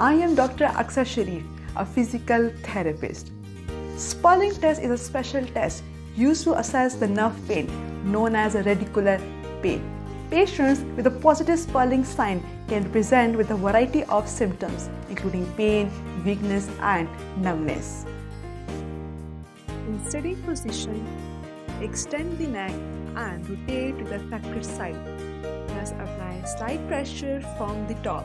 I am Dr. Aqsa Sharif, a physical therapist. Spurling test is a special test used to assess the nerve pain known as a radicular pain. Patients with a positive Spurling sign can present with a variety of symptoms including pain, weakness and numbness. In sitting position, extend the neck and rotate to the affected side. Thus apply slight pressure from the top